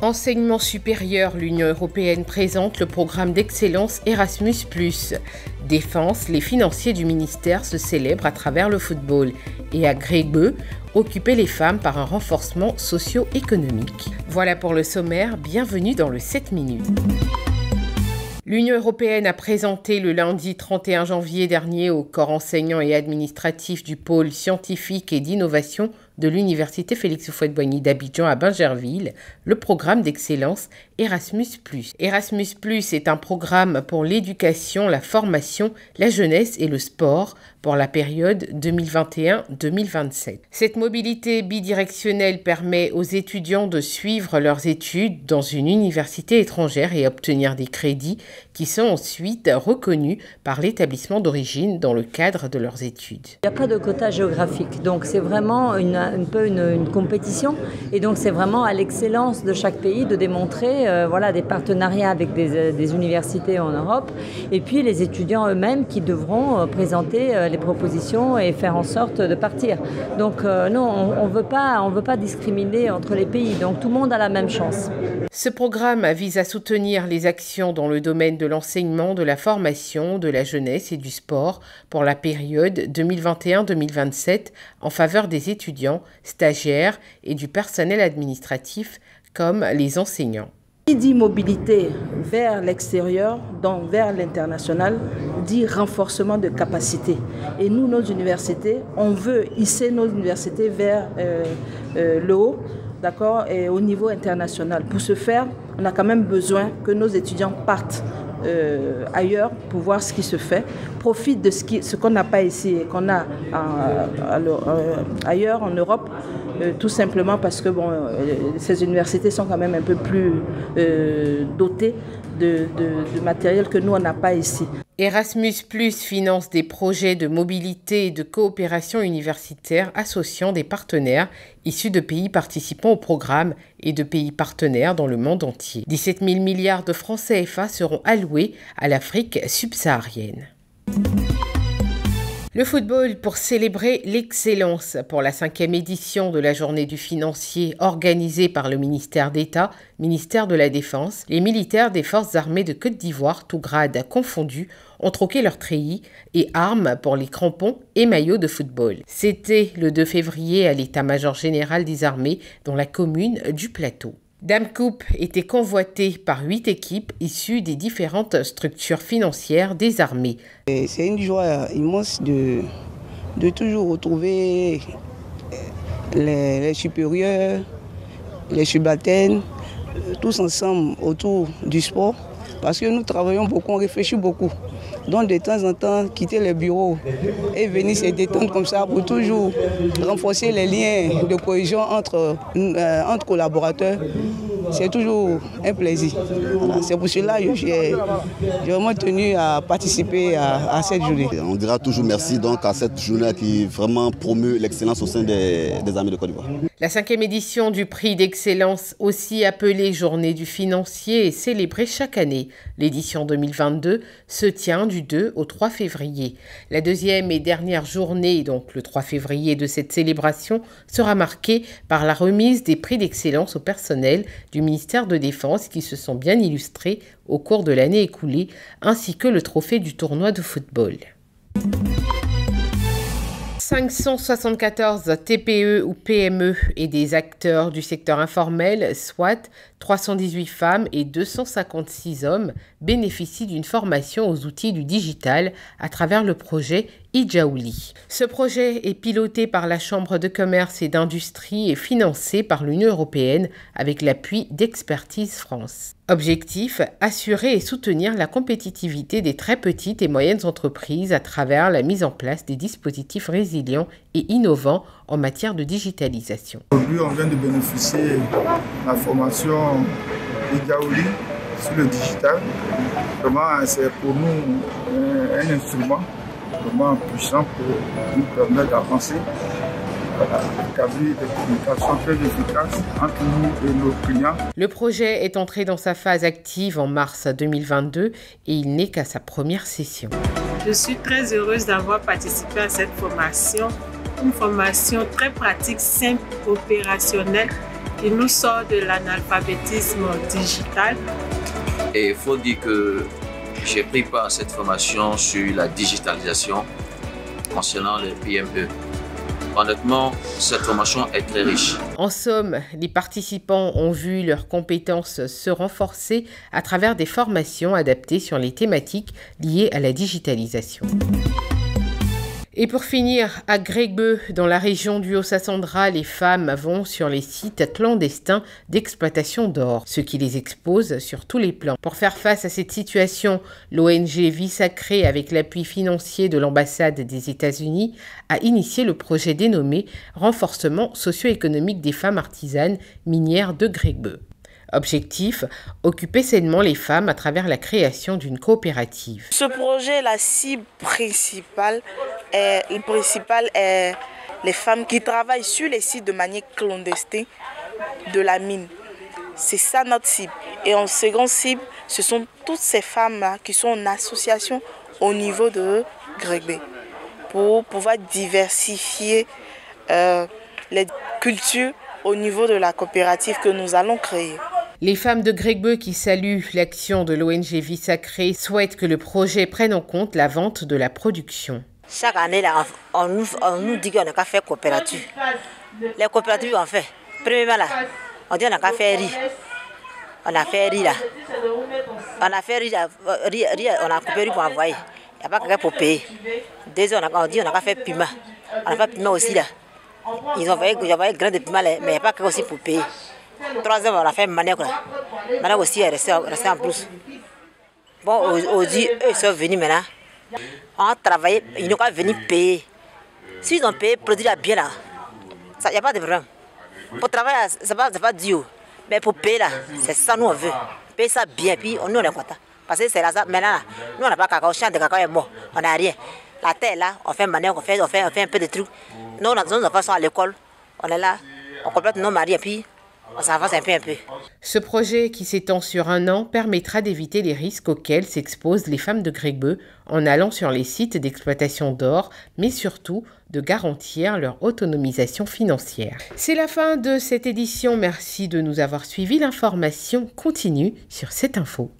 Enseignement supérieur, l'Union européenne présente le programme d'excellence Erasmus ⁇ Défense, les financiers du ministère se célèbrent à travers le football et à Grébeux, occuper les femmes par un renforcement socio-économique. Voilà pour le sommaire, bienvenue dans le 7 minutes. L'Union européenne a présenté le lundi 31 janvier dernier au corps enseignant et administratif du pôle scientifique et d'innovation de l'Université Félix Houphouët-Boigny d'Abidjan à Bingerville le programme d'excellence Erasmus+. Erasmus+, est un programme pour l'éducation, la formation, la jeunesse et le sport pour la période 2021-2027. Cette mobilité bidirectionnelle permet aux étudiants de suivre leurs études dans une université étrangère et obtenir des crédits qui sont ensuite reconnus par l'établissement d'origine dans le cadre de leurs études. Il n'y a pas de quota géographique, donc c'est vraiment une, un peu une, compétition et donc c'est vraiment à l'excellence de chaque pays de démontrer euh, voilà, des partenariats avec des, des, universités en Europe et puis les étudiants eux-mêmes qui devront euh, présenter euh, les propositions et faire en sorte de partir. Donc euh, non, on ne veut, veut pas discriminer entre les pays, donc tout le monde a la même chance. Ce programme vise à soutenir les actions dans le domaine de l'enseignement, de la formation, de la jeunesse et du sport pour la période 2021-2027 en faveur des étudiants, stagiaires et du personnel administratif comme les enseignants. Qui dit mobilité vers l'extérieur, donc vers l'international, dit renforcement de capacité. Et nous, nos universités, on veut hisser nos universités vers euh, euh, le haut, d'accord, et au niveau international. Pour ce faire, on a quand même besoin que nos étudiants partent euh, ailleurs pour voir ce qui se fait, profite de ce qu'on ce n'a pas ici et qu'on a euh, ailleurs en Europe, euh, tout simplement parce que bon, ces universités sont quand même un peu plus dotées de, de, de matériel que nous, on n'a pas ici. Erasmus finance des projets de mobilité et de coopération universitaire associant des partenaires issus de pays participants au programme et de pays partenaires dans le monde entier. 17 000 milliards de francs CFA seront alloués à l'Afrique subsaharienne. Le football pour célébrer l'excellence pour la cinquième édition de la journée du financier organisée par le ministère d'État, ministère de la Défense. Les militaires des forces armées de Côte d'Ivoire, tout grade confondus, ont troqué leurs treillis et armes pour les crampons et maillots de football. C'était le 2 février à l'état-major général des armées dans la commune du Plateau. Dame Coupe était convoitée par huit équipes issues des différentes structures financières des armées. C'est une joie immense de, de toujours retrouver les, les supérieurs, les subalternes, tous ensemble autour du sport. Parce que nous travaillons beaucoup, on réfléchit beaucoup. Donc de temps en temps, quitter le bureau et venir se détendre comme ça pour toujours renforcer les liens de cohésion entre, euh, entre collaborateurs c'est toujours un plaisir. C'est pour cela que j'ai vraiment tenu à participer à, cette journée. On dira toujours merci donc à cette journée qui vraiment promeut l'excellence au sein des, des armées de Côte d'Ivoire. La cinquième édition du prix d'excellence, aussi appelée Journée du financier, est célébrée chaque année. L'édition 2022 se tient du 2 au 3 février. La deuxième et dernière journée, donc le 3 février de cette célébration, sera marquée par la remise des prix d'excellence au personnel du ministère de Défense qui se sont bien illustrés au cours de l'année écoulée, ainsi que le trophée du tournoi de football. 574 TPE ou PME et des acteurs du secteur informel, soit 318 femmes et 256 hommes, bénéficient d'une formation aux outils du digital à travers le projet Ijaouli. Ce projet est piloté par la Chambre de commerce et d'industrie et financé par l'Union européenne avec l'appui d'Expertise France. Objectif, assurer et soutenir la compétitivité des très petites et moyennes entreprises à travers la mise en place des dispositifs résilients et innovants en matière de digitalisation. Aujourd'hui, on vient de bénéficier de la formation Ijaouli sur le digital. Vraiment, c'est pour nous un instrument vraiment puissant pour nous permettre d'avancer entre nous et nos clients. Le projet est entré dans sa phase active en mars 2022 et il n'est qu'à sa première session. Je suis très heureuse d'avoir participé à cette formation, une formation très pratique, simple, opérationnelle Il nous sort de l'analphabétisme digital. Et il faut dire que j'ai pris part à cette formation sur la digitalisation concernant les PME. Honnêtement, cette formation est très riche. En somme, les participants ont vu leurs compétences se renforcer à travers des formations adaptées sur les thématiques liées à la digitalisation. Et pour finir, à Grégbeu, dans la région du Haut-Sassandra, les femmes vont sur les sites clandestins d'exploitation d'or, ce qui les expose sur tous les plans. Pour faire face à cette situation, l'ONG Vie Sacrée, avec l'appui financier de l'ambassade des États-Unis, a initié le projet dénommé Renforcement socio-économique des femmes artisanes minières de Grégbeu. Objectif, occuper sainement les femmes à travers la création d'une coopérative. Ce projet, la cible principale est, les femmes qui travaillent sur les sites de manière clandestine de la mine. C'est ça notre cible. Et en second cible, ce sont toutes ces femmes-là qui sont en association au niveau de Grébé pour pouvoir diversifier euh, les cultures au niveau de la coopérative que nous allons créer. Les femmes de Grégbeu qui saluent l'action de l'ONG Vie Sacrée souhaitent que le projet prenne en compte la vente de la production. Chaque année, là, on, nous, dit qu'on n'a qu'à faire coopérative. Les coopératives, on fait. Premièrement, là, on dit qu'on n'a qu'à faire riz. On a fait riz là. On a fait riz, riz, riz on a coupé riz pour envoyer. Il n'y a pas quelqu'un pour payer. Deuxième, on, dit qu'on n'a qu'à faire piment. On a fait piment aussi là. Ils ont envoyé, ils ont grain de piment, mais il n'y a pas quelqu'un aussi pour payer. Troisième, on a fait manioc là. Manioc aussi est resté, resté en plus. Bon, aujourd'hui, eux sont venus maintenant. On a travaillé, ils n'ont pas venu payer. S'ils ont payé, produit bien là, il n'y a pas de problème. Pour travailler, ce n'est pas, pas dur. Mais pour payer là, c'est ça nous on veut. Payer ça bien, puis nous on est content. Parce que c'est là, maintenant là, nous on n'a pas cacao, le champ de cacao est mort, on n'a rien. La terre là, on fait manioc, on fait, on fait, on un peu de trucs. Nous, nos enfants sont à l'école, on est là, on complète nos maris puis ça avance un peu, un peu. Ce projet, qui s'étend sur un an, permettra d'éviter les risques auxquels s'exposent les femmes de Grégbeu en allant sur les sites d'exploitation d'or, mais surtout de garantir leur autonomisation financière. C'est la fin de cette édition. Merci de nous avoir suivis. L'information continue sur cette info.